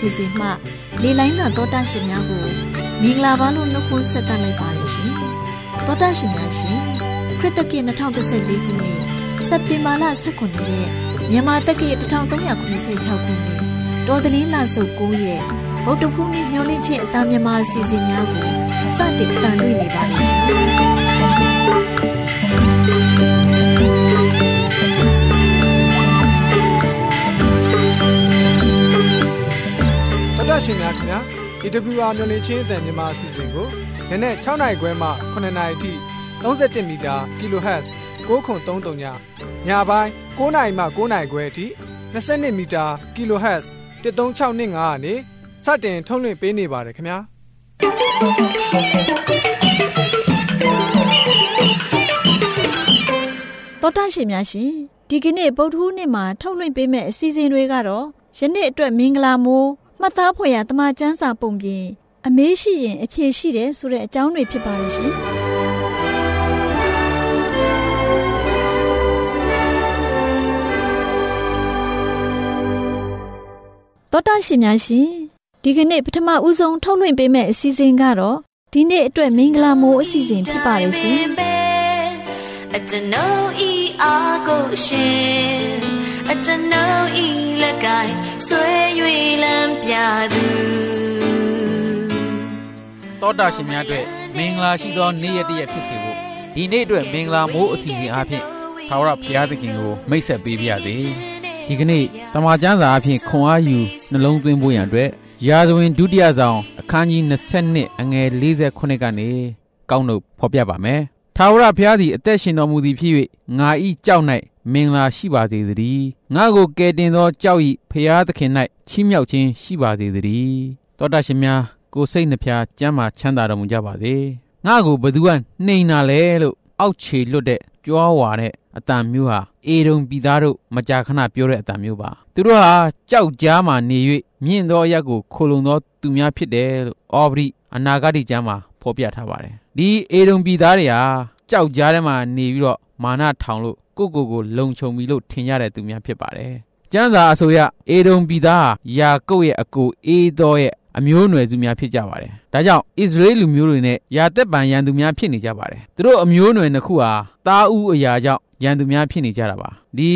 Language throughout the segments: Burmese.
မျော်လင့်ခြင်းအတန်းတွေအစီအစဉ်မှလေလိုင်းသာတောတာရှင်များကိုမင်္ဂလာပါလို့နှုတ်ခွန်းဆက်သလိုက်ပါတယ်ရှင်။တောတာရှင်များရှင်ခရစ်တက္ကရာ2014ခုနှစ်စက်တင်ဘာလ18ရက်မြန်မာတက္ကရာ1386ခုနှစ်တော်သလင်းလဆုပ်9ရက်ဗုဒ္ဓဖူးနေ့မျော်လင့်ခြင်းအတန်းမြန်မာအစီအစဉ်များကိုစတင်တန်တွေ့နေပါလိမ့်ရှင် တော်ရှင်များခင်ဗျာ AWR မျိုးလင့်ချင်းအတန်မြန်မာအစီအစဉ်ကိုနနက်6နာရီခွဲမှ9နာရီထိ31မီတာ kHz 9333ညညပိုင်း9နာရီမှ9နာရီခွဲအထိ22မီတာ kHz 13625ကနေစတင်ထုတ်လွှင့်ပေးနေပါတယ်ခင်ဗျာတောတာရှင်များရှင်ဒီကနေ့ဗုဒ္ဓဟူးနေ့မှာထုတ်လွှင့်ပေးမယ့်အစီအစဉ်တွေကတော့ယနေ့အတွက်မင်္ဂလာမိုး မှတ်သားဖွယ်ရတမချန်းစာပုံပြင်အမေးရှိရင်အဖြေရှိတယ်ဆိုတဲ့အကြောင်းတွေဖြစ်ပါလိမ့်ရှင်တောတာရှင်များရှင်ဒီကနေ့ပထမဦးဆုံးထုတ်လွှင့်ပေးမယ့်အစီအစဉ်ကတော့ဒီနေ့အတွက်မင်္ဂလာမိုးအစီအစဉ်ဖြစ်ပါလိမ့်ရှင်အတနိုးဤအားကိုရှင်အတနိုးဤလက်ကင်ဆွဲ၍ တောတာရှင်များအတွက်မင်္ဂလာရှိသောနေ့ရက်တရက်ဖြစ်စေဖို့ဒီနေ့အတွက်မင်္ဂလာမိုးအစီအစဉ်အားဖြင့်သာဝရဘုရားသခင်ကိုမိတ်ဆက်ပေးပါရစေဒီကနေ့တမန်ကျမ်းစာအဖြစ်ခွန်အားယူနှလုံးသွင်းဖို့ရန်အတွက်ရာဇဝင်ဒုတိယဆောင်အခန်းကြီး20အငယ်48ကနေကောက်နှုတ်ဖော်ပြပါမယ်။ထာဝရဘုရားသည်အသက်ရှင်တော်မူသည်ဖြစ်၍ငါဤကြောက်၌မင်္ဂလာရှိပါစေသတည်း။ငါကိုကယ်တင်သောကြောက်ဤဘုရားသခင်၌ချီးမြှောက်ခြင်းရှိပါစေသတည်း။တောတာရှင်များ ကိုစိတ်နှဖျားကျမ်းမာချမ်းသာတော်မူကြပါစေ။ငါကိုဘသူကနှိမ်နာလဲလို့အောက်ခြေလွတ်တဲ့ကြွားဝါတဲ့အတန်မျိုးဟာအေရုံပြည်သားတို့မကြာခဏပြောတဲ့အတန်မျိုးပါသူတို့ဟာကြောက်ကြားမှနေ၍မြင့်သောအရက်ကိုခိုလုံသောသူများဖြစ်တယ်လို့အော်ဘရိအနာဂတ်ကျမ်းမှာဖော်ပြထားပါတယ်ဒီအေရုံပြည်သားတွေဟာကြောက်ကြားထဲမှာနေပြီးတော့မာနထောင်လို့ကိုကိုကိုလုံခြုံပြီလို့ထင်ရတဲ့သူများဖြစ်ပါတယ်ကျမ်းစာအဆိုအရအေဒုံပြည်သားယာကုပ်ရဲ့အကိုအေးသောရဲ့ အမျိုးအနွယ်စုများဖြစ်ကြပါတယ်။ဒါကြောင့်ဣသရေလလူမျိုးတွေနဲ့ယာသက်ပံရန်သူများဖြစ်နေကြပါတယ်။သူတို့အမျိုးအနွယ်နှစ်ခုဟာတားဦးအရာကြောင့်ရန်သူများဖြစ်နေကြတာပါ။ဒီ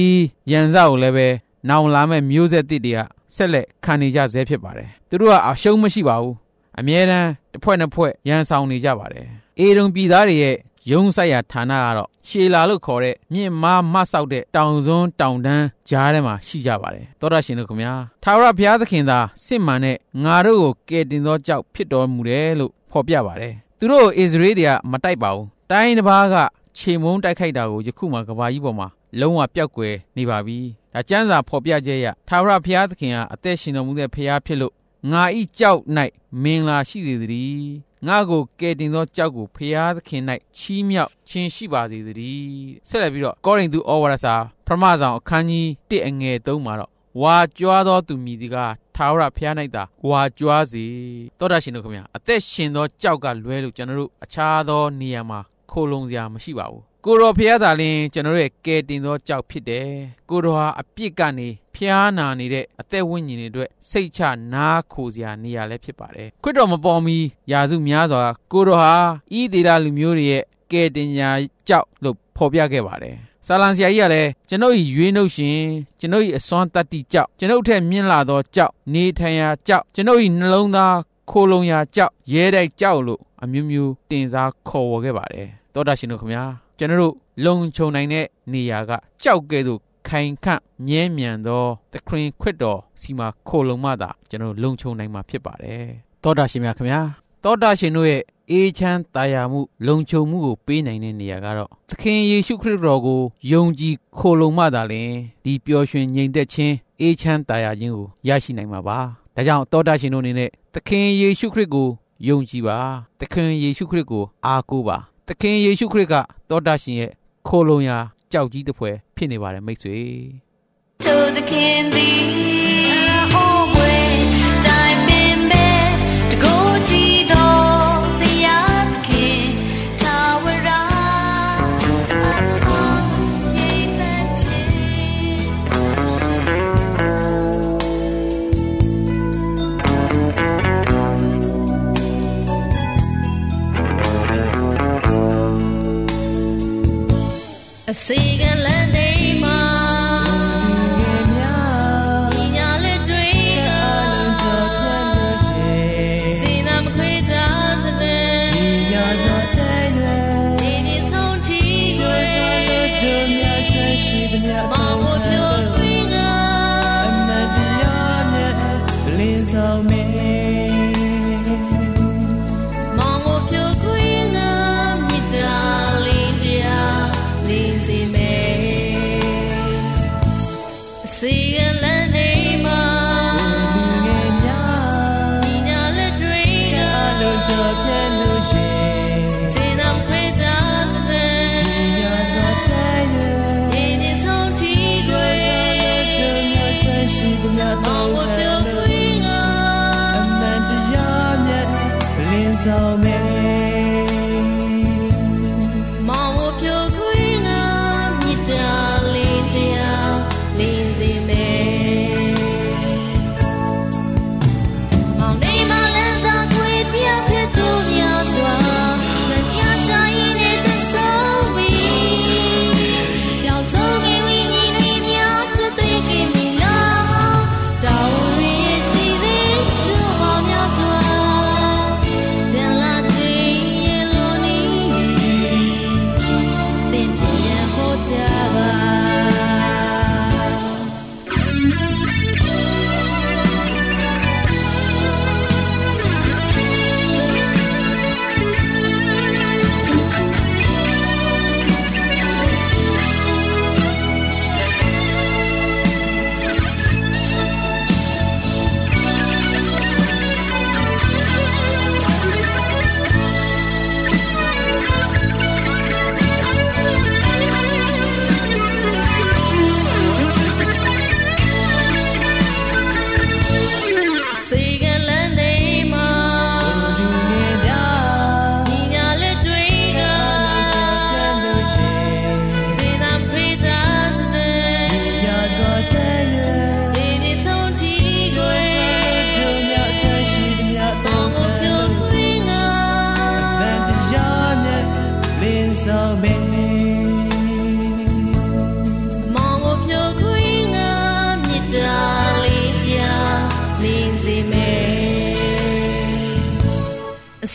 ရန်စကိုလည်းပဲနောင်လာမဲ့မျိုးဆက်တစ်တွေကဆက်လက်ခံနေကြဆဲဖြစ်ပါတယ်။သူတို့ကအရှုံးမရှိပါဘူး။အမြဲတမ်းတစ်ဖွဲ့နှစ်ဖွဲ့ရန်ဆောင်နေကြပါတယ်။အေဒုံပြည်သားတွေရဲ့ ရုံးဆိုင်ရာဌာနကတော့ရှေလာလို့ခေါ်တဲ့မြင့်မားမဆောက်တဲ့တောင်စွန်းတောင်တန်းကြားထဲမှာရှိကြပါတယ်သောရရှင်တို့ခင်ဗျာထာဝရဘုရားသခင်သာစစ်မှန်တဲ့ငါတို့ကိုကယ်တင်သောကြောက်ဖြစ်တော်မူတယ်လို့ဖော်ပြပါတယ်သူတို့ဣသရေလတွေကမတိုက်ပါဘူးတိုင်းတစ်ပါးကခြေမုံတိုက်ခိုက်တာကိုယခုမှကဘာကြီးပေါ်မှာလုံးဝပျောက်ကွယ်နေပါပြီဒါကျမ်းစာဖော်ပြချက်ရထာဝရဘုရားသခင်ဟာအသက်ရှင်တော်မူတဲ့ဘုရားဖြစ်လို့ငါဤကြောက်၌မင်္ဂလာရှိစေတည်း ငါကိုကယ်တင်သောကြောက်ကိုဖျားသခင်၌ချီးမြှောက်ခြင်းရှိပါစေတည်းဆက်လက်ပြီးတော့ကောရိန္သုဩဝါဒစာပထမဆောင်အခန်းကြီး1အငယ်3မှာတော့ဝါကြွားသောသူမြည်ဒီကထာဝရဘုရား၌သာဝါကြွားစေတောတာရှင်တို့ခင်ဗျာအသက်ရှင်သောကြောက်ကလွဲလို့ကျွန်တော်တို့အခြားသောနေရာမှာခိုလုံစရာမရှိပါဘူး ကိုတော်ဖျားသာလင်ကျွန်တော်ရဲ့ကယ်တင်သောကြောက်ဖြစ်တယ်ကိုတော်ဟာအပြစ်ကနေဖျားနာနေတဲ့အသက်ဝိညာဉ်တွေအတွက်စိတ်ချနားခိုစရာနေရာလည်းဖြစ်ပါတယ်ခရစ်တော်မပေါ်မီယာစုများစွာကိုတော်ဟာဤဒေတာလူမျိုးတွေရဲ့ကယ်တင်ညာကြောက်လို့ဖော်ပြခဲ့ပါတယ်ဆာလံဆရာကြီးကလည်းကျွန်ုပ်၏ရွေးနှုတ်ရှင်ကျွန်ုပ်၏အစွမ်းတတ္တိကြောက်ကျွန်ုပ်ထက်မြင့်လာသောကြောက်နေထိုင်ရာကြောက်ကျွန်ုပ်၏နှလုံးသားခိုလုံရာကြောက်ရဲတဲ့ကြောက်လို့အမျိုးမျိုးတင်စားခေါ်ဝေါ်ခဲ့ပါတယ်တောတာရှင်တို့ခင်ဗျာ ကျွန်တော်တို့လုံခြုံနိုင်တဲ့နေရာကကြောက်ကဲ့သို့ခိုင်ခန့်မြဲမြံသောသခင်ခွတ်တော်စီမှာခိုလုံမှသာကျွန်တော်လုံခြုံနိုင်မှာဖြစ်ပါတယ်တောတာရှင်များခင်ဗျာတောတာရှင်တို့ရဲ့အေးချမ်းတာယာမှု လုံခြုံမှုကိုပေးနိုင်တဲ့နေရာကတော့သခင်ယေရှုခရစ်တော်ကိုယုံကြည်ခိုလုံမှသာလျှင်ဒီပျော်ရွှင်ငြိမ်သက်ခြင်းအေးချမ်းတာယာခြင်းကိုရရှိနိုင်မှာပါဒါကြောင့်တောတာရှင်တို့အနေနဲ့သခင်ယေရှုခရစ်ကိုယုံကြည်ပါသခင်ယေရှုခရစ်ကိုအားကိုးပါ သခင်ယေရှုခရစ်ကတောတာရှင်ရဲ့ခိုလုံရာကြောက်ကြီးတစ်ဖွဲဖြစ်နေပါတယ်မိတ်ဆွေတို့သခင်သည် အစီ sao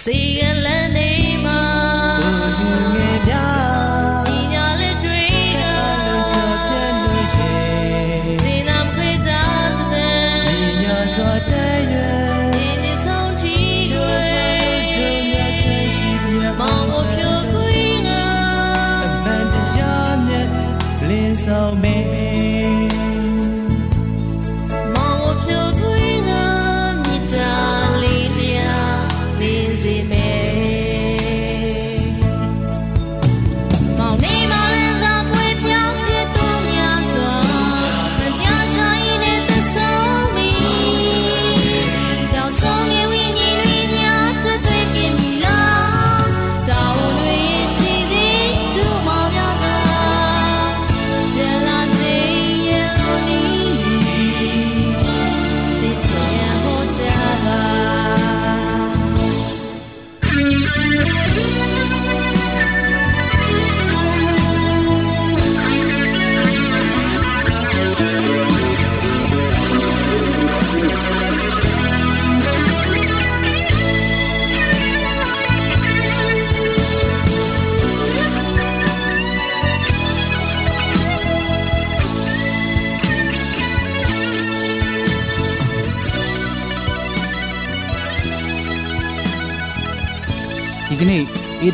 ဒီက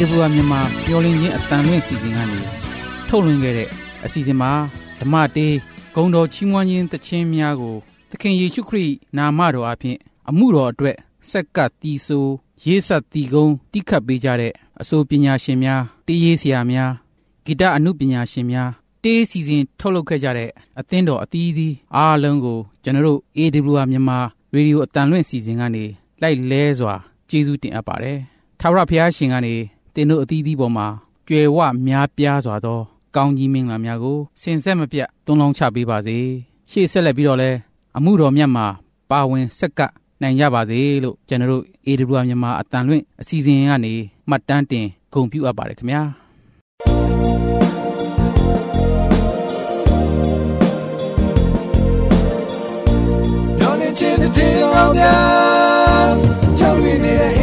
AWR မြန်မာပျော်လင့်ခြင်းအတန်လွင့်စီစဉ်ကနေထုတ်လွှင့်ခဲ့တဲ့အစီအစဉ်မှာဓမ္မတေးဂုံတော်ချီးမွမ်းခြင်းတခြင်းများကိုသခင်ယေရှုခရစ်နာမတော်အဖင်အမှုတော်အတွက်ဆက်ကပ်တီးဆိုရေးဆက်တီကုန်းတိခတ်ပေးကြတဲ့အဆိုပညာရှင်များတေးရေးဆရာများဂီတအမှုပညာရှင်များတေးစီစဉ်ထုတ်လုပ်ခဲ့ကြတဲ့အသင်းတော်အသီးသီးအားလုံးကိုကျွန်တော်တို့ AWR မြန်မာရေဒီယိုအတန်လွင့်စီစဉ်ကနေလိုက်လဲစွာကျေးဇူးတင်အပ်ပါတယ်ထာဝရဘုရားရှင်ကနေ သင်တို့အသီးသီးပေါ်မှာကြွယ်ဝများပြားစွာသော ကောင်းကြီးမင်္ဂလာများကိုစင်ဆက်မပြတ်တွန်းလောင်းချပေးပါစေရှေ့ဆက်လက်ပြီးတော့လဲအမှုတော်မြတ်မှာပါဝင်ဆက်ကနိုင်ကြပါစေလို့ကျွန်တော်တို့ AWR မြန်မာအတန်လွင့်အစီအစဉ်ကနေမှတ်တမ်းတင်ဂုဏ်ပြုအပ်ပါတယ်ခင်ဗျာညနေချင်းတဲ့အောင်ကြချုံနေနေတဲ့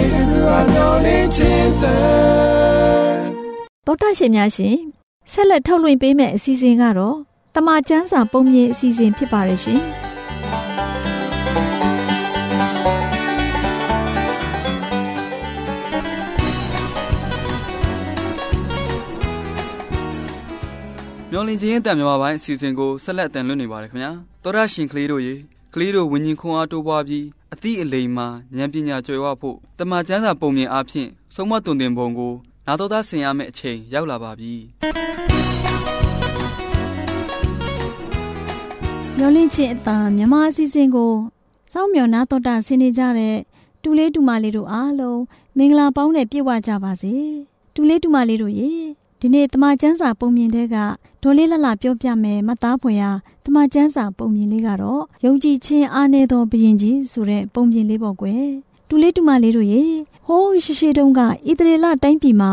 မျော်လင့်ခြင်းတန်တောတာရှင်များရှင်ဆက်လက်ထုတ်လွှင့်ပေးမယ့်အစီအစဉ်ကတော့တမချန်းစာပုံမြင်အစီအစဉ်ဖြစ်ပါတယ်ရှင်။မျောလင်းခြင်းတန်မြမပိုင်းအစီအစဉ်ကိုဆက်လက်တင်လွှင့်နေပါတယ်ခင်ဗျာသောရရှင်ကလေးတို့ရေကလေးတို့ဝิญဉ်ခွန်အားတိုးပွားပြီး အသည့်အလိမ်မှာဉာဏ်ပညာကျွယ်ဝဖို့တမန်ကျမ်းစာပုံမြင်အားဖြင့်ဆုံးမတွင်တင်ပုံကိုနာတော်သားဆင်ရမယ့်အချိန်ရောက်လာပါပြီမျောလင့်ချင်းအတန်မြမအစီအစဉ်ကိုစောင့်မျှော်နာတော်တာဆင်းနေကြတဲ့တူလေးတူမလေးတို့အားလုံးမင်္ဂလာပေါင်းနဲ့ပြည့်ဝကြပါစေတူလေးတူမလေးတို့ရေဒီနေ့တမချန်းစာပုံမြင်တဲ့က ဒေါ်လေးလှလှပြောပြမယ်မသားဖွယ်ဟာတမချန်းစာပုံမြင်လေးကတော့ယုံကြည်ခြင်းအားနည်းသောဘုရင်ကြီးဆိုတဲ့ပုံမြင်လေးပေါ့ကွယ်တူလေးတူမလေးတို့ရေဟိုးရှိရှိတုန်းကဣသရေလတိုင်းပြည်မှာ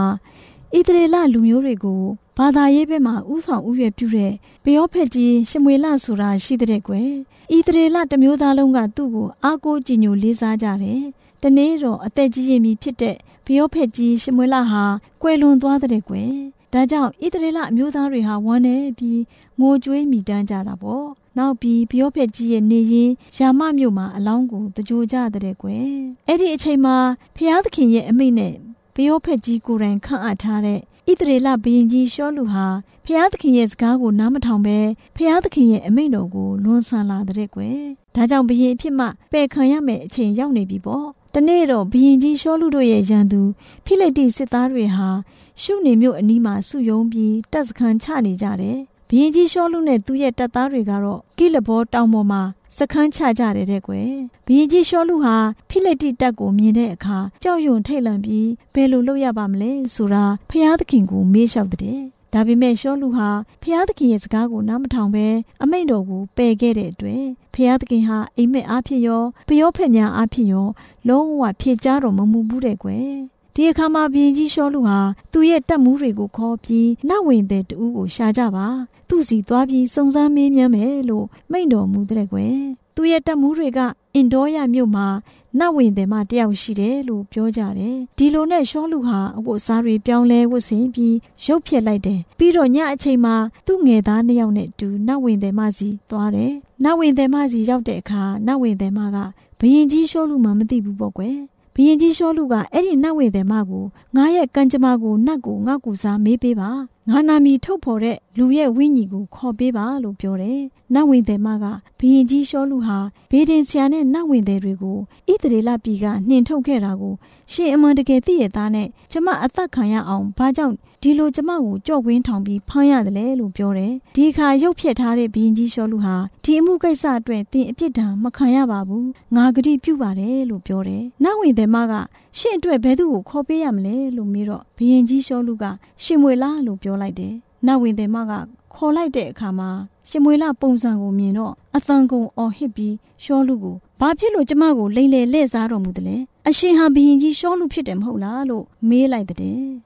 ဣသရေလလူမျိုးတွေကိုဘာသာရေးဘက်မှာဥဆောင်ဥရွယ်ပြုတဲ့ဘယောဖက်ကြီးရှမွေလဆိုတာရှိတဲ့ကွယ်ဣသရေလတစ်မျိုးသားလုံးကသူ့ကိုအားကိုးကြည်ညိုလေးစားကြတယ်တနေ့တော့အသက်ကြီးရမည်ဖြစ်တဲ့ဘယောဖက်ကြီးရှမွေလဟာကွယ်လွန်သွားတဲ့ကွယ် ဒါကြောင့်ဣသရေလအမျိုးသားတွေဟာဝမ်းနေပြီးငိုကြွေးမိတမ်းကြတာပေါ့နောက်ပြီးဘယောဖက်ကြီးရဲ့နေရင်ယာမမြို့မှာအလောင်းကိုတကြိုကြတဲ့ကွယ်အဲ့ဒီအချိန်မှာဖျားသခင်ရဲ့အမိန့်နဲ့ဘယောဖက်ကြီးကိုယ်တိုင်ခန့်အပ်ထားတဲ့ဣသရေလဘုရင်ကြီးရှောလူဟာဖျားသခင်ရဲ့စကားကိုနားမထောင်ပဲဖျားသခင်ရဲ့အမိန့်တော်ကိုလွန်ဆန်လာတဲ့ကွယ်ဒါကြောင့်ဘုရင်အဖြစ်မှပယ်ခံရမယ့်အချိန်ရောက်နေပြီပေါ့ တနေ့တော့ဘုရင်ကြီးရှောလူတို့ရဲ့ရန်သူဖိလိတိစစ်သားတွေဟာရှုနေမြို့အနီးမှာစုယုံပြီးတပ်စခန်းချနေကြတယ်ဘုရင်ကြီးရှောလူနဲ့သူ့ရဲ့တပ်သားတွေကတော့ကိလဘောတောင်ပေါ်မှာစခန်းချကြတယ်တဲ့ကွယ်ဘုရင်ကြီးရှောလူဟာဖိလိတိတပ်ကိုမြင်တဲ့အခါကြောက်ရွံ့ထိတ်လန့်ပြီးဘယ်လိုလုပ်ရပါမလဲဆိုတာဖျားသခင်ကိုမေးလျှောက်တဲ့ ဒါပေမဲ့ရှောလူဟာဖျားသခင်ရဲ့စကားကိုနားမထောင်ဘဲအမိန့်တော်ကိုပယ်ခဲ့တဲ့အတွက်ဖျားသခင်ဟာအိမ်မက်အားဖြင့်ရောပျောဖက်များအားဖြင့်ရောလုံးဝဖြေချတော်မမူဘူးတဲ့ကွယ်ဒီအခါမှာဘုရင်ကြီးရှောလူဟာသူ့ရဲ့တပ်မှုတွေကိုခေါ်ပြီးနဝင်တဲ့တူကိုရှာကြပါသူ့စီသွားပြီးစုံစမ်းမေးမြန်းမယ်လို့မိန့်တော်မူတဲ့ကွယ်သူ့ရဲ့တပ်မှုတွေကအင်ဒေါရမြို့မှာ နဝင်တယ်မတယောက်ရှိတယ်လို့ပြောကြတယ်ဒီလိုနဲ့ရှောလူဟာအဝတ်အစားတွေပြောင်းလဲဝတ်ဆင်ပြီးရုပ်ဖြစ်လိုက်တယ်ပြီးတော့ညအချိန်မှာသူ့ငယ်သားနှစ်ယောက်နဲ့အတူနဝင်တယ်မစီသွားတယ်နဝင်တယ်မစီရောက်တဲ့အခါနဝင်တယ်မကဘယင်ကြီးရှောလူမှမသိဘူးပေါ့ကွယ်ဘရင်ကြီးရှောလူကအဲ့ဒီနတ်ဝေသည်မကိုငါရဲ့ကံကြမ္မာကိုနတ်ကိုငါကူစားမေးပေးပါ ငါနာမီထုတ်ဖော်တဲ့လူရဲ့ဝိညာဉ်ကိုခေါ်ပေးပါလို့ပြောတယ်နတ်ဝေသည်မကဘရင်ကြီးရှောလူဟာဘေဒင်ဆရာနဲ့နတ်ဝေသည်တွေကိုဣသရေလပြည်ကနှင်ထုတ်ခဲ့တာကိုရှင်အမှန်တကယ်သိရသားနဲ့ကျမအသက်ခံရအောင်ဘာကြောင့်ဒီလိုကျမကိုကြော့ကွင်းထောင်ပြီးဖမ်းရတယ်လေလို့ပြောတယ်ဒီအခါရုပ်ဖြစ်ထားတဲ့ဘရင်ကြီးရှောလူဟာဒီအမှုကိစ္စအတွက်တင်အပြစ်ဒဏ်မခံရပါဘူးငါဂတိပြုပါတယ်လို့ပြောတယ်နတ်ဝေသည်မက ရှင့်အတွက်ဘယ်သူကိုခေါ်ပေးရမလဲလို့မေးတော့ဘရင်ကြီးရှောလူကရှင်မွေလားလို့ပြောလိုက်တယ်။နတ်ဝင်သည်မကခေါ်လိုက်တဲ့အခါမှာရှင်မွေလာပုံစံကိုမြင်တော့အသံကုန်အော်ဟစ်ပြီးရှောလူကိုဘာဖြစ်လို့ကျမကိုလိမ့်လေလှည့်စားတော်မူတယ်လဲအရှင်ဟာဘရင်ကြီးရှောလူဖြစ်တယ်မဟုတ်လားလို့မေးလိုက်တဲ့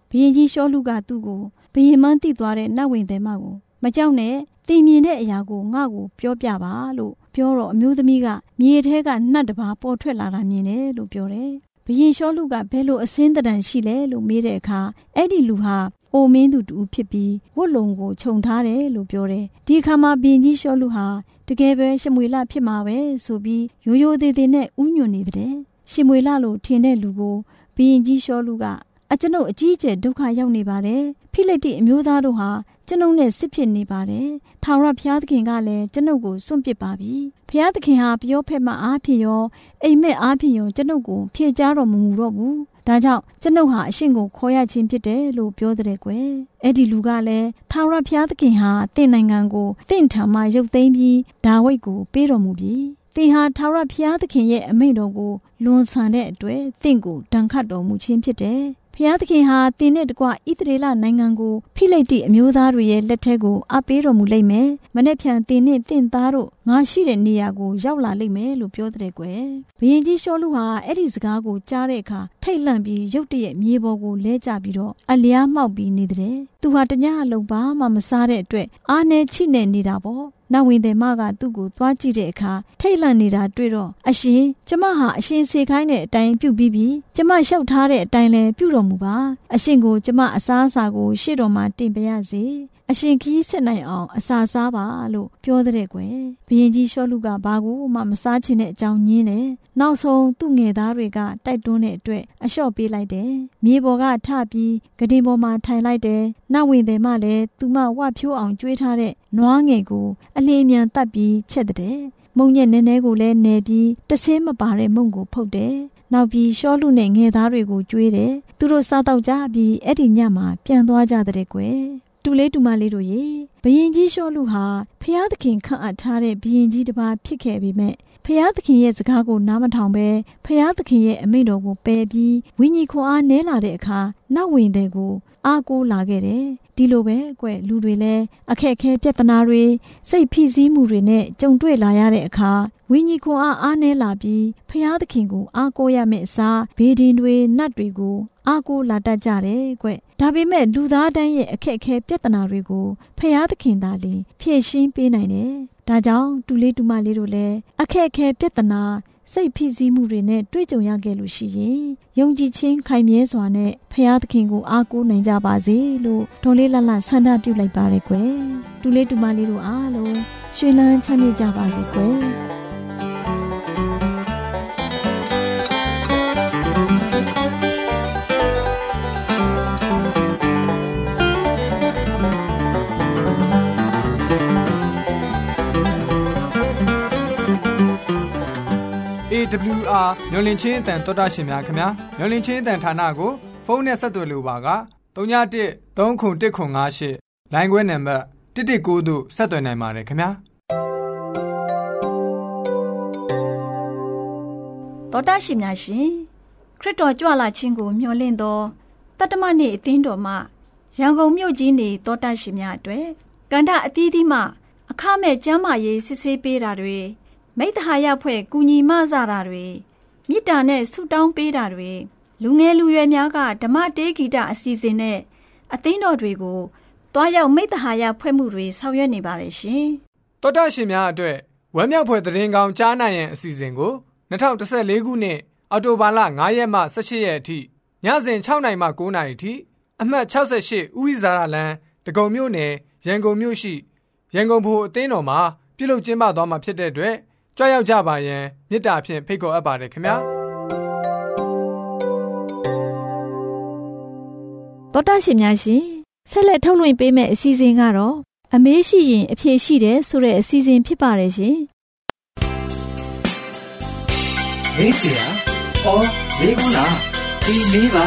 ဘရင်ကြီးရှောလူကသူ့ကိုဘရင်မန်းတိသွားတဲ့နတ်ဝင်သည်မကိုမကြောက်နဲ့တင်မြင်တဲ့အရာကိုငါ့ကိုပြောပြပါလို့ပြောတော့အမျိုးသမီးကမြေထဲကနှက်တပါပေါ်ထွက်လာတာမြင်တယ်လို့ပြောတယ် ဘရင်ရှောလူကဘယ်လိုအစင်းတံရှိလဲလို့မေးတဲ့အခါအဲ့ဒီလူဟာအိုမင်းသူတူဖြစ်ပြီးဝတ်လုံကိုခြုံထားတယ်လို့ပြောတယ်ဒီအခါမှာဘရင်ကြီးရှောလူဟာတကယ်ပဲရှမွေလဖြစ်မှာပဲဆိုပြီးရိုးရိုးသေးသေးနဲ့ဥညွတ်နေတဲ့ရှမွေလလို့ထင်တဲ့လူကိုဘရင်ကြီးရှောလူက အကျွန်ုပ်အကြီးအကျယ်ဒုက္ခရောက်နေပါတယ်ဖိလိတိအမျိုးသားတို့ဟာကျွန်ုပ်နဲ့စစ်ဖြစ်နေပါတယ်။ထာဝရဘုရားသခင်ကလည်းကျွန်ုပ်ကိုစွန့်ပစ်ပါပြီ။ဘုရားသခင်ဟာပြောဖက်မှအားဖြင့်ရောအိမ်မက်အားဖြင့်ရောကျွန်ုပ်ကိုဖြေကြားတော်မမူတော့ဘူး။ဒါကြောင့်ကျွန်ုပ်ဟာအရှင်ကိုခေါ်ရခြင်းဖြစ်တယ်လို့ပြောတဲ့ကွယ်။အဲ့ဒီလူကလည်းထာဝရဘုရားသခင်ဟာတင့်နိုင်ငံကိုတင့်ထံမှရုပ်သိမ်းပြီးဒါဝိတ်ကိုပေးတော်မူပြီ။သင်ဟာထာဝရဘုရားသခင်ရဲ့အမိန့်တော်ကိုလွန်ဆန်တဲ့အတွက်သင်ကိုတန်ခတ်တော်မူခြင်းဖြစ်တယ်။ ဖျားသခင်ဟာတင်းနဲ့တကွဣသရေလနိုင်ငံကိုဖိလိတိအမျိုးသားတွေရဲ့လက်ထက်ကိုအပ်ပေးတော်မူလိမ့်မယ်။မနေ့ဖြန်တင်းနဲ့တင့်သားတို့ငါရှိတဲ့နေရာကိုရောက်လာလိမ့်မယ်လို့ပြောတဲ့ကွယ်။ဘယင်ကြီးရှောလူဟာအဲ့ဒီစကားကိုကြားတဲ့အခါထိတ်လန့်ပြီးရုတ်တရက်မြေပေါ်ကိုလဲကျပြီးတော့အလျားမှောက်ပြီးနေတဲ့။သူဟာတညအလုံးဘာမှမစားတဲ့အတွက်အားနဲ့ချိနေနေတာပေါ့။ နတ်ဝင်တယ်မကသူ့ကိုသွားကြည့်တဲ့အခါထိတ်လန့်နေတာတွေ့တော့အရှင်ကျမဟာအရှင်စေခိုင်းတဲ့အတိုင်းပြုတ်ပြီးပြီကျမလျှောက်ထားတဲ့အတိုင်းလည်းပြုတော်မူပါအရှင်ကိုကျမအစားအစာကိုရှေ့တော်မှာတင်ပြရစေ အရှင်ခီးစစ်နိုင်အောင်အစာစားပါလို့ပြောတဲ့ကွယ်ဘရင်ကြီးရှောလူကဘာကိုမှမစားချင်တဲ့အကြောင်းညင်းတယ်နောက်ဆုံးသူ့ငယ်သားတွေကတိုက်တွန်းတဲ့အတွက်အလျှော့ပေးလိုက်တယ်မြေပေါ်ကထပြီးဂဒင်ပေါ်မှာထိုင်လိုက်တယ်နတ်ဝင်တယ်မှလည်းသူမဝဖြိုးအောင်ကျွေးထားတဲ့နွားငယ်ကိုအလင်းမြန်တတ်ပြီးချက်တဲ့မုံညက်နဲနဲကိုလည်းနယ်ပြီးတဆင်းမပါတဲ့မုံကိုဖုတ်တယ်နောက်ပြီးရှောလူနဲ့ငယ်သားတွေကိုကျွေးတယ်သူတို့စားတော့ကြပြီးအဲ့ဒီညမှာပြန်သွားကြတဲ့ကွယ် တူလေးတူမလေးတို့ရေဘယင်ကြီးရှောလူဟာဖျားသခင်ခန့်အပ်ထားတဲ့ဘယင်ကြီးတစ်ပါးဖြစ်ခဲ့ပေမဲ့ဖျားသခင်ရဲ့စကားကိုနားမထောင်ပဲဖျားသခင်ရဲ့အမိန့်တော်ကိုပယ်ပြီးဝိညာဉ်ခွန်အားနည်းလာတဲ့အခါနောက်ဝင်တဲ့ကိုအားကိုးလာခဲ့တယ် ဒီလိုပဲကွလူတွေလည်းအခက်အခဲပြဿနာတွေစိတ်ဖိစီးမှုတွေနဲ့ကြုံတွေ့လာရတဲ့အခါဝိညာဉ်ခွန်အားအားနည်းလာပြီးဖျားသခင်ကိုအားကိုးရမယ့်အစားဘေးဒင်တွေနတ်တွေကိုအားကိုးလာတတ်ကြတယ်ကွဒါပေမဲ့လူသားတိုင်းရဲ့အခက်အခဲပြဿနာတွေကိုဖျားသခင်သာလျှင်ဖြေရှင်းပေးနိုင်တယ်ဒါကြောင့်တူလေးတူမလေးတို့လည်းအခက်အခဲပြဿနာ စိတ်ဖိစီးမှုတွေနဲ့တွေ့ကြုံရခဲ့လို့ရှိရင်ယုံကြည်ခြင်းခိုင်မြဲစွာနဲ့ဖျားသခင်ကိုအားကိုးနိုင်ကြပါစေလို့ဒေါ်လေးလှလှဆန္ဒပြုလိုက်ပါရယ်ကွယ်တူလေးတူမလေးတို့အားလုံးရွှေလန်းချမ်းမြေ့ကြပါစေကွယ် AWR မျိုးလင့်ချင်းအတန်တော်တာရှင်များခင်ဗျာမျိုးလင့်ချင်းအတန်ဌာနကိုဖုန်းနဲ့ဆက်သွယ်လိုပါက391 3ခု158လိုင်းခွဲနံပါတ်119တို့ဆက်သွယ်နိုင်ပါတယ်ခင်ဗျာသောတာရှင်များရှင်ခရစ်တော်ကြွလာခြင်းကိုမျှော်လင့်သောတတ္တမနေ့အသင်းတော်မှရန်ကုန်မြို့ကြီးနေသောတာရှင်များအတွေ့ကန္တာအသီးသီးမှအခမဲ့ကျမ်းမာရေးစစ်ဆေးပေးတာတွေ မိတ္တဟာယဖွဲ့ကူညီမဆတာတွေမေတ္တာနဲ့ဆုတောင်းပေးတာတွေလူငယ်လူရွယ်များကဓမ္မတေးဂီတအစီအစဉ်နဲ့အသင်းတော်တွေကိုတွားရောက်မိတ္တဟာယဖွဲ့မှုတွေဆောင်ရွက်နေပါတယ်ရှင်။တော်တာရှင်များအတွက်ဝမ်းမြောက်ဖွယ်သတင်းကောင်းကြားနိုင်ရန်အစီအစဉ်ကို2014ခုနှစ်အောက်တိုဘာလ9ရက်မှ18ရက်အထိညစဉ်6နိုင်မှ9နိုင်အထိအမှတ်68ဦးဝိဇာရလမ်းဒဂုံမြို့နယ်ရန်ကုန်မြို့ရှိရန်ကုန်ဘိုအသင်းတော်မှာပြုလုပ်ကျင်းပသွားမှာဖြစ်တဲ့အတွက် ကြွရောက်ကြပါရန်မေတ္တာဖြင့်ဖိတ်ခေါ်အပ်ပါတယ်ခင်ဗျာတော်တာရှင်များရှင်ဆက်လက်ထုတ်လွှင့်ပေးမယ့်အစီအစဉ်ကတော့အမေးရှိရင်အဖြေရှိတယ်ဆိုတဲ့အစီအစဉ်ဖြစ်ပါတယ်ရှင်မေးစရာအော်မေးခွန်းလားဒီမေးပါ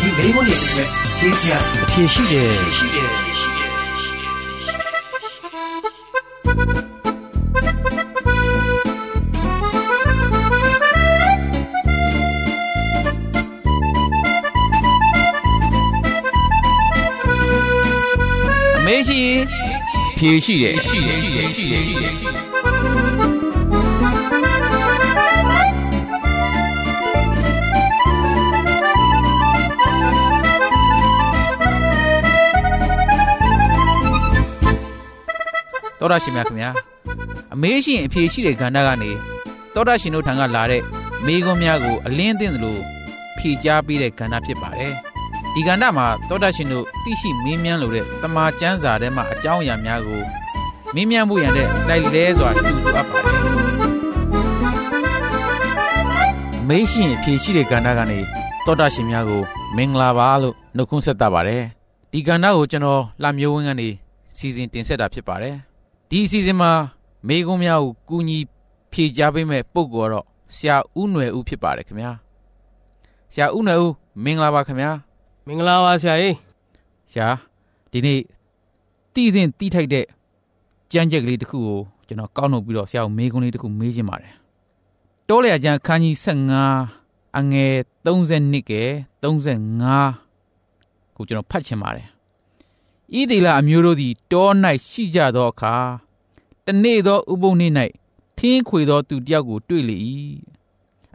ဒီမေးခွန်းရဲ့အတွက်ဖြေစရာအဖြေရှိတယ်ရှိတယ် အမေရှိရင်ဖြေရှိတယ်ရှိတယ်ရှိတယ်ရှိတယ်ရှိတယ်တော်ရရှိမြခင်ဗျာအမေးရှင်အဖြေရှိတဲ့ကဏ္ဍကနေတော်ရရှင်တို့ထံကလာတဲ့မိကွန်းများကိုအလင်းအသင့်သလိုဖြေကြားပေးတဲ့ကဏ္ဍဖြစ်ပါတယ် ဒီကဏ္ဍမှာတော်ရရှင်တို့သိရှိမင်းမြန်းလို့တဲ့တမာကျမ်းစာထဲမှာအကြောင်းအရာများကိုမင်းမြန်းမှုရတဲ့လိုက်လဲစွာတူတူအပ်ပါတယ်အမေးရှင်အဖြေရှိတဲ့ကဏ္ဍကနေတော်ရရှင်များကိုမင်္ဂလာပါလို့နှုတ်ခွန်းဆက်တာပါတယ်ဒီကဏ္ဍကိုကျွန်တော်လှမျိုးဝင်းကနေစီစဉ်တင်ဆက်တာဖြစ်ပါတယ်ဒီအစီအစဉ်မှာမေကုံးများကိုကူညီဖြေကြားပေးမဲ့ပုံကောတော့ဆရာဦးနွယ်ဦးဖြစ်ပါတယ်ခင်ဗျာဆရာဦးနွယ်ဦးမင်္ဂလာပါခင်ဗျာ မင်္ဂလာပါဆရာကြီးဆရာဒီနေ့တည်တဲ့တီးထိုက်တဲ့ကြမ်းကြက်ကလေးတစ်ခုကိုကျွန်တော်ကောက်နှုတ်ပြီးတော့ဆရာကိုမေကုံးလေးတစ်ခုမေးချင်ပါတယ်တောလျာကျမ်းခန်းကြီး15အငယ်32ကဲ35ကိုကျွန်တော်ဖတ်ချင်ပါတယ်ဤဒီလာအမျိုးတို့သည်တော၌ရှိကြသောအခါတနေ့သောဥပုံနေ့၌ထင်းခွေသောသူတစ်ယောက်ကိုတွေ့လေ၏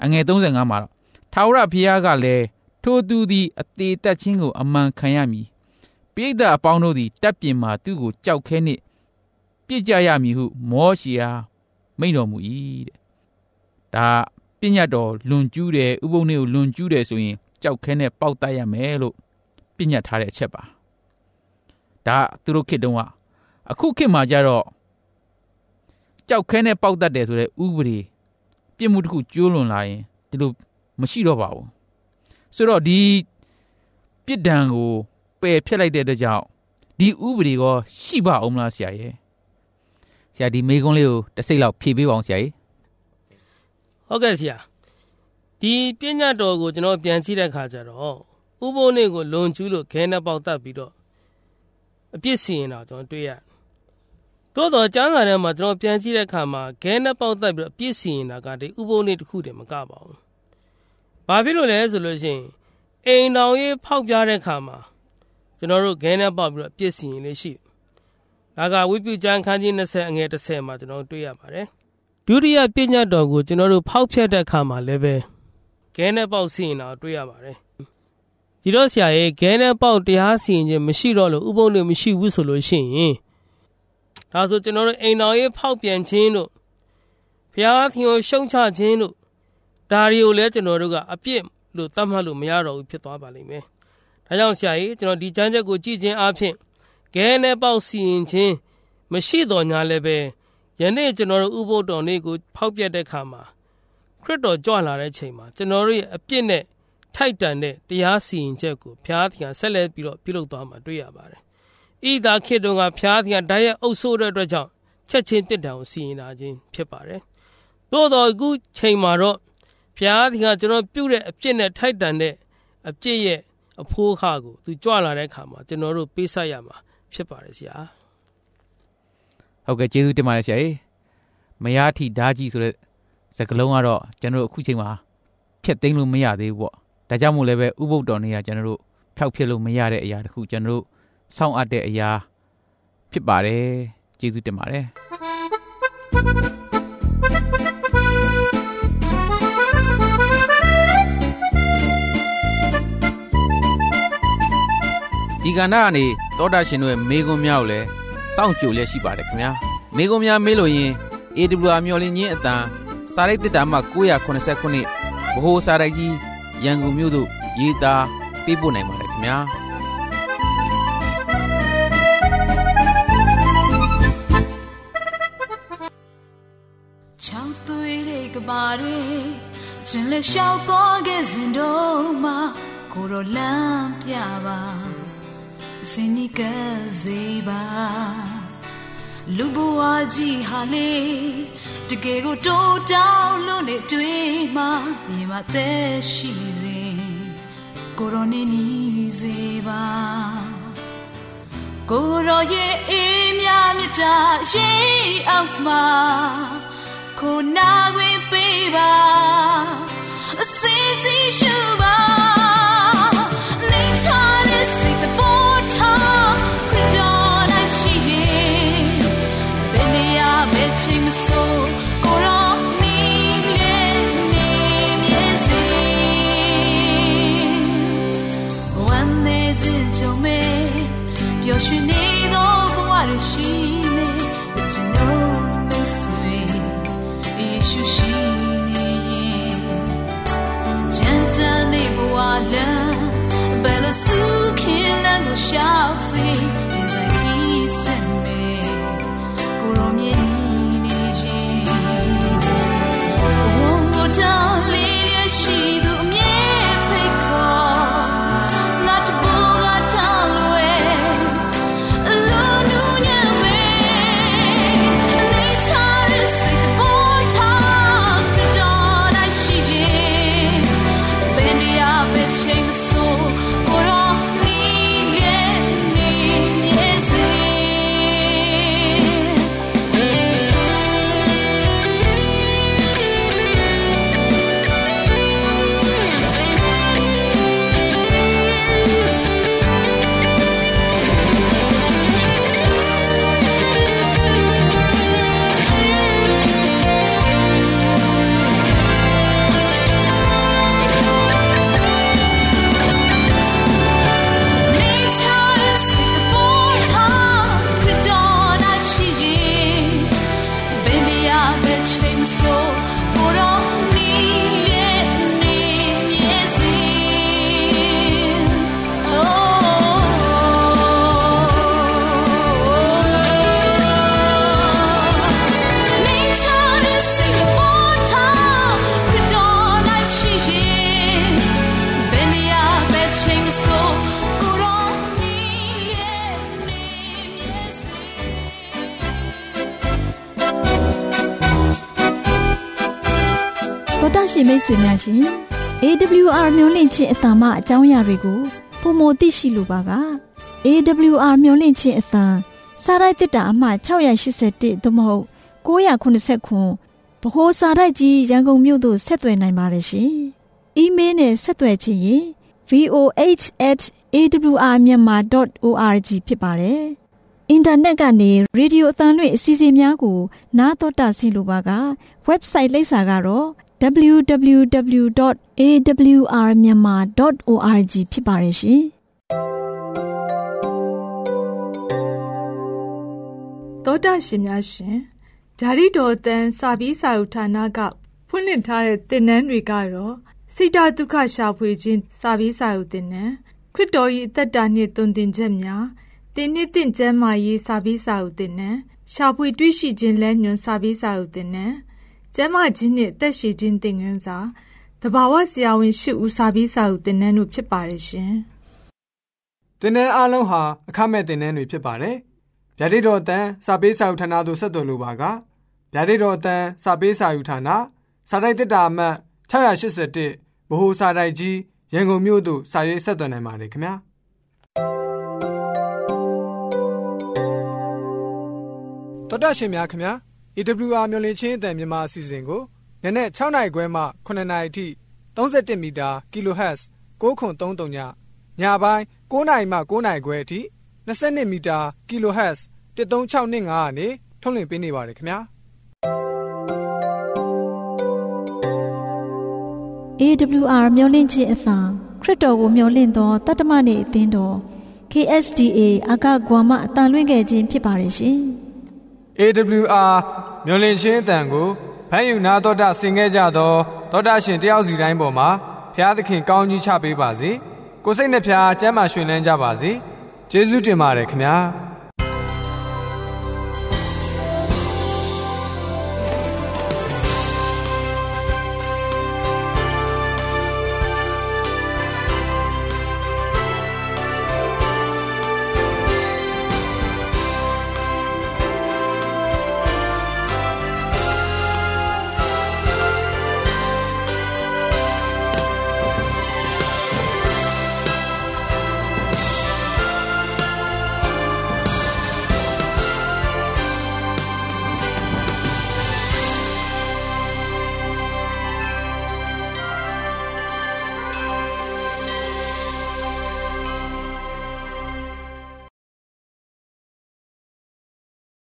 အငယ်35မှာတော့ထာဝရဘုရားကလည်း ထိုသူသည်အသေးတက်ခြင်းကိုအမှန်ခံရမည်ပိဋကအပေါင်းတို့သည်တပ်ပြင်မှသူ့ကိုကြောက်ခဲနှင့်ပြစ်ကြရမည်ဟုမောရှေအားမိန့်တော်မူ၏တဲ့ဒါပညတ်တော်လွန်ကျူးတယ်ဥပုံနေကိုလွန်ကျူးတယ်ဆိုရင်ကြောက်ခဲနဲ့ပေါက်တတ်ရမယ်လို့ပညတ်ထားတဲ့အချက်ပါဒါသူတို့ခေတ်တုန်းကအခုခေတ်မှာကျတော့ကြောက်ခဲနဲ့ပေါက်တတ်တယ်ဆိုတဲ့ဥပဒေပြစ်မှုတစ်ခုကျိုးလွန်လာရင်ဒီလိုမရှိတော့ပါဘူး ဆိုတော့ဒီပြစ်ဒဏ်ကိုပယ်ဖျက်လိုက်တဲ့အတွက်ကြောင့်ဒီဥပဒေကောရှိပါအောင်မလားဆရာရဲ့ဆရာဒီမေကွန်းလေးကိုတစ်စိတ်လောက်ဖြည့်ပေးပါအောင်ဆရာကြီးဟုတ်ကဲ့ဆရာဒီပညာတော်ကိုကျွန်တော်ပြန်ကြည့်တဲ့အခါကျတော့ဥပုံနေကိုလွန်ကျူးလို့ခဲနဲ့ပေါက်တတ်ပြီးတော့အပြစ်စီရင်တာကျွန်တော်တွေ့ရတယ်သို့တော့ကျမ်းစာထဲမှာကျွန်တော်ပြန်ကြည့်တဲ့အခါမှာခဲနဲ့ပေါက်တတ်ပြီးတော့အပြစ်စီရင်တာကဒီဥပုံနေတစ်ခုတည်းမကပါဘူး ဘာဖြစ်လို့လဲဆိုလို့ရှိရင်အိမ်တော်ရေးဖောက်ပြတဲ့အခါမှာကျွန်တော်တို့ခဲနဲ့ပေါက်ပြီးတော့အပြစ်စီရင်လေးရှိတယ်ဒါကဝိပုကျမ်းခန်းကြီး20အငယ်30မှာကျွန်တော်တွေ့ရပါတယ်ဒုတိယပညာတော်ကိုကျွန်တော်တို့ဖောက်ဖျက်တဲ့အခါမှာလည်းပဲခဲနဲ့ပေါက်စီရင်တာကိုတွေ့ရပါတယ်ဒီတော့ဆရာရဲ့ခဲနဲ့ပေါက်တရားစီရင်ခြင်းမရှိတော့လို့ဥပုံတွေမရှိဘူးဆိုလို့ရှိရင်ဒါဆိုကျွန်တော်တို့အိမ်တော်ရေးဖောက်ပြန်ခြင်းတို့ဘုရားသခင်ကိုရှုံချခြင်းတို့ ဒါတွေကိုလည်းကျွန်တော်တို့ကအပြစ်လို့သတ်မှတ်လို့မရတော့ဘူးဖြစ်သွားပါလိမ့်မယ်ဒါကြောင့်ဆရာကြီးကျွန်တော်ဒီကျမ်းချက်ကိုကြည့်ခြင်းအပြင်ခဲနဲ့ပေါက်စီရင်ခြင်းမရှိတော့ညာလည်းပဲယနေ့ကျွန်တော်တို့ဥပုသ်တော်နေ့ကိုဖောက်ပြတဲ့ခါမှာခရစ်တော်ကြွလာတဲ့ချိန်မှာကျွန်တော်တို့ရဲ့အပြစ်နဲ့ထိုက်တန်တဲ့တရားစီရင်ချက်ကိုဖျားသခင်ဆက်လက်ပြီးတော့ပြုလုပ်သွားမှာတွေ့ရပါတယ်။ဤသာခေတ္တကဖျားသခင်ဓာတ်ရဲ့အုပ်ဆိုးတဲ့အတွက်ကြောင့်ချက်ချင်းပြစ်ဒဏ်ကိုစီရင်လာခြင်းဖြစ်ပါတယ်။သို့တော်အခုချိန်မှာတော့ ဖျားသခင်ကျွန်တော်ပြုတဲ့အပြစ်နဲ့ထိုက်တန်တဲ့အပြစ်ရဲ့အဖိုးခါကိုသူကြွလာတဲ့အခါမှာကျွန်တော်တို့ပေးဆက်ရမှာဖြစ်ပါတယ်ဆရာ။ဟုတ်ကဲ့ကျေးဇူးတင်ပါတယ်ဆရာကြီးမရထီဓာကြီးဆိုတဲ့စကားလုံးကတော့ကျွန်တော်တို့အခုချိန်မှာဖြတ်သိမ်းလို့မရသေးဘူးပေါ့ဒါကြောင့်မို့လည်းပဲဥပုပ်တော်နေရကျွန်တော်တို့ဖျောက်ဖြစ်လို့မရတဲ့အရာတစ်ခုကျွန်တော်တို့စောင့်အပ်တဲ့အရာဖြစ်ပါတယ်ကျေးဇူးတင်ပါတယ် ဒီကဏ္ဍကနေသောတာရှင်တို့ရဲ့မေကွန်များကိုလည်းစောင့်ကြိုလျက်ရှိပါတယ်ခင်ဗျာမေကွန်များမေးလို့ရင် AWR မျော်လင့်ခြင်းအတန်စာရိတ်တစ်တာမှ989ဗဟိုစာရိုက်ကြီးရန်ကုန်မြို့သို့ရေးသားပေးပို့နိုင်ပါတယ်ခင်ဗျာချောင်းသွေးတွေကပါရဲကျင်လက်လျှောက်သွားခဲ့စဉ်တော့မှကိုရောလမ်းပြပါ စင်နီကစေပါလူဘဝကြီးဟာလေတကယ်ကိုတိုးတောင်းလို့နေတွေ့မှမြင်မသက်ရှိစဉ်ကိုရောနေနီးစေပါကိုရောရဲ့အေးမြမြတ်တာရှိအောင်မှာကိုနာခွင့်ပေးပါအစင်းကြီးရှုပါ ဘယ်လိုစုခင်လမ်းကိုရှော ဆွေများရှင် AWR မျိုးလင့်ချင်းအတ္တမအကြောင်းအရာတွေကိုပုံမသိရှိလိုပါက AWR မျိုးလင့်ချင်းအတ္တစာရိုက်တစ်တာအမှ681သို့မဟုတ်989ဗဟိုစာရိုက်ကြီးရန်ကုန်မြို့သို့ဆက်သွယ်နိုင်ပါတယ်ရှင်။အီးမေးလ်နဲ့ဆက်သွယ်ခြင်းရင် voh@awrmyanmar.org ဖြစ်ပါတယ်။အင်တာနက်ကနေရေဒီယိုအသံလွှင့်အစီအစဉ်များကိုနားတော်တာဆင်လိုပါက website လိပ်စာကတော့ www.awrmyanmar.org ဖြစ်ပါတယ်ရှင်။သောတာရှင်များရှင်ဓာရီတော်အတန်းစာပြီးစာဥဌာနကဖွင့်လှစ်ထားတဲ့သင်တန်းတွေကတော့စိတ်တဒုက္ခရှာဖွေခြင်းစာပြီးစာဥသင်တန်းခရစ်တော်၏အသက်တာနှင့်တုန်တင်ချက်များသင်နှစ်သင်ကျမ်းမာရေးစာပြီးစာဥသင်တန်းရှာဖွေတွေ့ရှိခြင်းလဲညွန်စာပြီးစာဥသင်တန်း ကျမ်းမာခြင်းနှင့်အသက်ရှိခြင်းသင်ခန်းစာတဘာဝဆရာဝန်ရှိဦးစာပြီးစာဥသင်တန်းတို့ဖြစ်ပါတယ်ရှင်တင်နန်းအားလုံးဟာအခမဲ့တင်နန်းတွေဖြစ်ပါတယ်။ဗျာဒိတ်တော်အတန်းစာပေးစာယူဌာနသို့ဆက်သွယ်လိုပါကဗျာဒိတ်တော်အတန်းစာပေးစာယူဌာနစာတိုက်တစ်တာအမှတ်681ဗဟိုစာတိုက်ကြီးရန်ကုန်မြို့သို့စာရေးဆက်သွယ်နိုင်ပါတယ်ခင်ဗျာ။တော်တာရှင်များခင်ဗျာ AWR မျိုးလင့်ချင်းအတန်မြန်မာအစီအစဉ်ကိုနက်နက်6နိုင်ခွဲမှ9နိုင်အထိ31မီတာ kHz 9330ညညပိုင်း9နိုင်မှ9နိုင်ခွဲအထိ22မီတာ kHz 13625ကနေထုတ်လွှင့်ပေးနေပါတယ်ခင်ဗျာ AWR မျောလင့်ခြင်းအသံခရစ်တော်ကိုမျောလင့်သောတတ္တမနေ့အသင်းတော် KSDA အာကဂွာမအတန်လွင့်ခဲ့ခြင်းဖြစ်ပါတယ်ရှင် AWR မျိုးလင့်ချင်းအတန်ကိုဖမ်းယူနာတော်တာဆင်ခဲ့ကြသောတောတာရှင်တယောက်စီတိုင်းပေါ်မှာဖျားသခင်ကောင်းကြီးချပေးပါစေကိုစိတ်နှဖျားစမ်းမွှင်လန်းကြပါစေကျေးဇူးတင်ပါတယ်ခင်ဗျာ